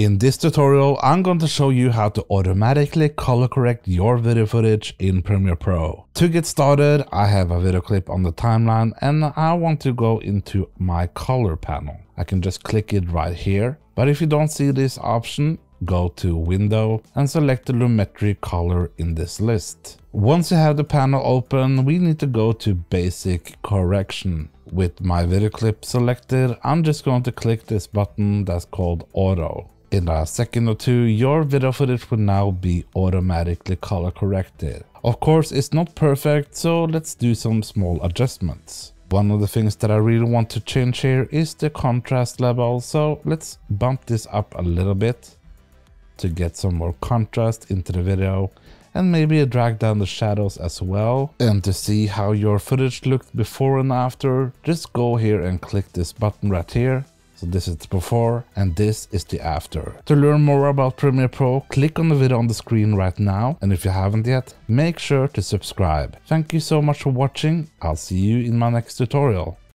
In this tutorial, I'm going to show you how to automatically color correct your video footage in Premiere Pro. To get started, I have a video clip on the timeline and I want to go into my color panel. I can just click it right here. But if you don't see this option, go to Window and select the Lumetri color in this list. Once you have the panel open, we need to go to Basic Correction. With my video clip selected, I'm just going to click this button that's called Auto. In a second or two, your video footage will now be automatically color corrected. Of course, it's not perfect, so let's do some small adjustments. One of the things that I really want to change here is the contrast level, so let's bump this up a little bit to get some more contrast into the video and maybe drag down the shadows as well. And to see how your footage looked before and after, just go here and click this button right here so this is the before and this is the after. To learn more about Premiere Pro, click on the video on the screen right now. And if you haven't yet, make sure to subscribe. Thank you so much for watching. I'll see you in my next tutorial.